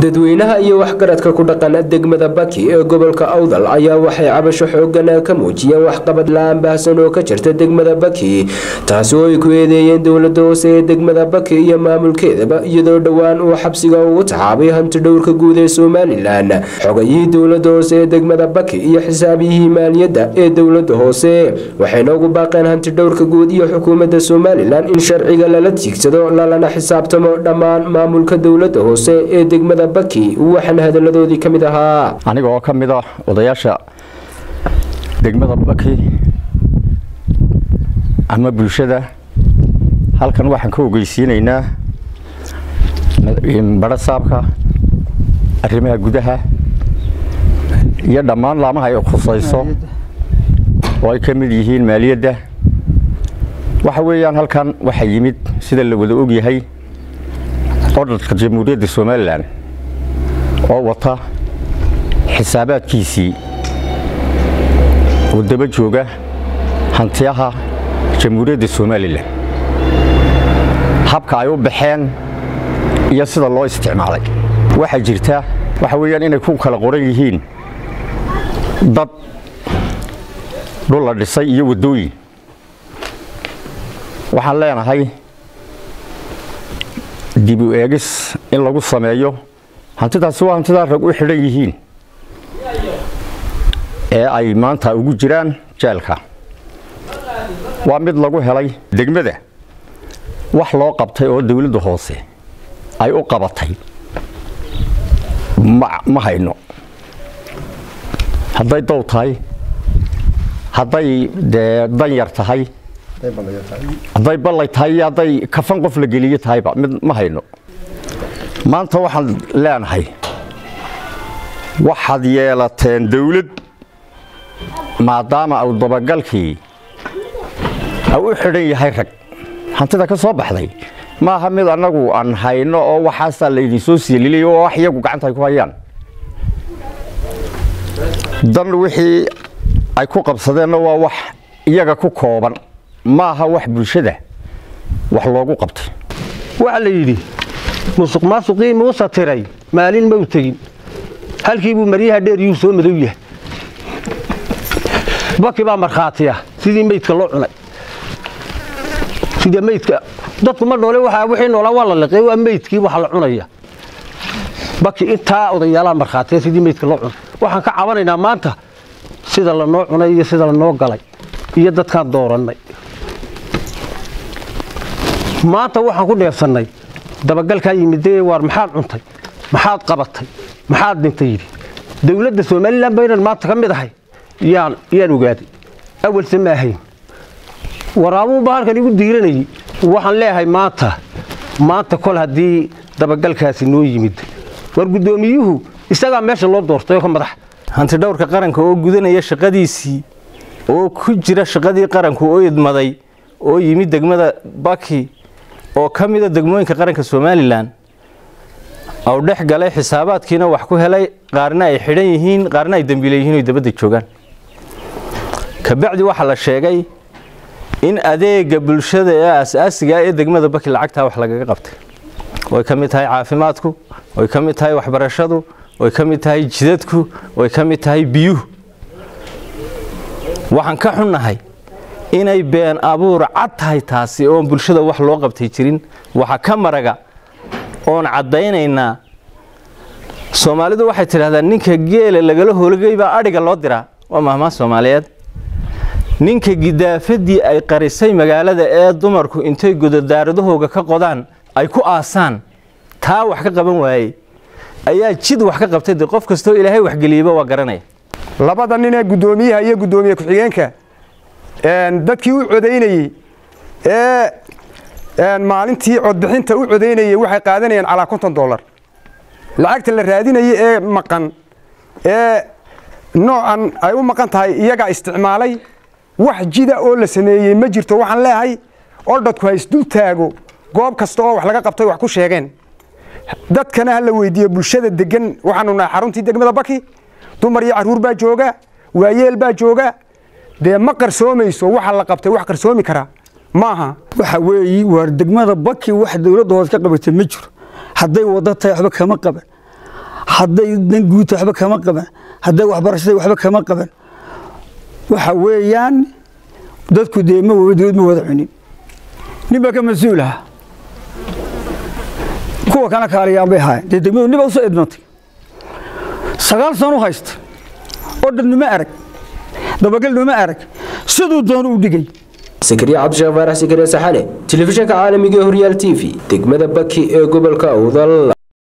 dadweynaha iyo waxgaradka ku dhaqan degmada baki ee gobolka awdal ayaa waxay cabasho xoogan ka muujiyeen waxqabad la'aan oo ka jirta degmada baki taasi oo ay ku eedeeyeen dowladda hoose ee degmada baki iyo maamulkeedaba iyadoo dhowaan uu xabsiga ugu taxaabay hanti dhowrka guud ee somalilan. Xogayihii dowladda hoose ee degmada baki iyo xisaabiyihii maaliyadda ee dowladda hoose waxayna ugu baaqeen hanti dhowrka guud iyo xukuumadda somalilan in sharciga lala tiigsado lalana xisaabtamo dhammaan maamulka dowladda hoose ee degmada baki waxaana hadaladoodii ka mid ahaa. Aniga oo ka mid ah odayaasha degmada baki ama bulshada halkan waxaan ka ogeysiinaynaa badho saabka arrimaha gudaha iyo dhammaan laamaha ay khusayso. Oo ay ka mid yihiin maaliyadda. Waxa weeyaan halkan waxaa yimid sida la wada ogyahay odhadka jamhuuriyadda somalilan oo wata xisaabaadkiisii. Oo daba jooga hantiyaha jamhuuriyadda somalilan habka ay u baxeen iyo sida loo isticmaalay. Waxaa jirta waxa weeyaan inay ku kala qoran yihiin dad dhul la dhisay iyo waddooyin. Waxaan leenahay dib u eegis in lagu sameeyo hantidaasi waa hantidaa rag u xidhan yihiin ee ay maanta ugu jiraan jeelka. Waa mid lagu helay degmada wax loo qabtay oo dawladda hoose ay u qabatay. Ma hayno. Hadday dow tahay hadday dee danyar tahay hadday ballay tahay. iyo hadday kafan qof la geliyo tahayba mid ma hayno maanta waxaan leenahay waxaad yeelateen dawlad maadaama uu dabagalkii u xidhan yahay rag. Hantida ka soo baxday maaha mid annagu aan hayno oo waxaasaa laydin soo siililay oo wax iyagu gacanta ay ku hayaan. Dan wixii ay ku qabsadeenna waa wax iyaga ku kooban. Maaha wax bulshada wax loogu qabtay. Waxaa la yidhi musuq maasuqii muusa tiray maalin ma u tegin halkii buu maryaha dheer yuu soo madow yahay baki baa markhaatiya. Sidii meydka loo cunay. Sida meydka dadku ma noole waxa wixii noolaa waa la liqay waa meydkii waxa la cunaya. Baki intaa odayaalaha markhaatiya sidii meydka loo cunay. Waxaan ka cabanaynaa maanta sida lanoo cunay iyo sida lanoo galay iyo dadkaan doorannay. Maanta waxaan ku dheefsannay dabagalkaa yimidee waar maxaad cuntay? Maxaad qabatay? Maxaad dhintay yidhi? Dowladda somalilan baynan maanta ka mid ahay yaan ogaaday awalse ma ahayn. Waraabuunba halkan igu diiranayay. Waxaan leeyahay maanta maanta kol haddii dabagalkaasi noo yimid. War guddoomiyuhu isagaa meesha loo doortay oo ka madax hantidhowrka qaranka oo gudanaya shaqadiisii oo ku jira shaqadii qaranku oo idmaday oo yimid degmada baki oo ka mida degmooyinka qaranka somalilan ou dhex galay xisaabaadkiina wax ku helay qaarna ay xidhan yihiin qaarna ay dembiile yihiin dabadda joogaan. Kabacdi waxaa la sheegay in adeega bulshada ee asaasiga ee degmada baki lacagtaa wax lagaga qabtay. Way ka mid tahay caafimaadku way ka mid tahay waxbarashadu way ka mid tahay jidadku way ka mid tahay biyuhu. Waxaan ka xunnahay inay been abuur cad tahay taasi oon bulshada wax loo qabtay jirin. Waxa ka maraga oon caddaynaynaa. Soomaalidu waxay tidhahdaa ninka geela lagala hoolgay baa adhiga loo diraa. Waa mahmaa soomaaliyeed. Ninka gidaafadii ay qarisay magaalada ee dumarku intay gododaaradahooga ka qodaan ay ku aasaan. Taa wax ka qaban waayey. Ayaa jid wax ka qabtay de qof kastoo ilaahay waxgeliyeyba waa garanaya. Labada nin ee guddoomiyaha iyo guddoomiye ku-xigeenka dadkii u codaynayey ee maalintii codbixinta u codaynayey waxay qaadanayeen calaa konton dollar. Lacagta la raadinayay ee maqan ee noocan ay u maqan tahay iyagaa isticmaalay wax jida oo la sameeyey ma jirto waxaan leeyahay ordhadku ha isdul taago goob kasta oo wax laga qabtay wax ku sheegeen. Dadkana ha la weydiiyo bulshada degan waxaanu nahay xaruntii degmada baki dumar iyo carruur baa jooga waayeel baa jooga dee ma qarsoomayso waxa la qabtay wax qarsoomi karaa? Maaha. Waxa weeyi waar degmada baki wax dowladda hoos ka qabatay ma jiro. Hadday waddo tahay waxba kama qaban. Hadday dan guuta waxba kama qaban. Hadday waxbarashada waxba kama qaban. Waxa weeyaan dadku dee ma wada ma wada cunin. Nin baa ka mas'uul aha kuwa kana kaaliyaan bay ahaayeen. Dee degmadu nin baa u soo idmantay. Sagaal sano u haysta. Oo dhan numa arag dabagal numa arag. Siduu doono u dhigay. Sakariye cabdisheekh faarax sakariye saxane telefishinka caalamiga horyaal t v. Degmada baki ee gobolka awdal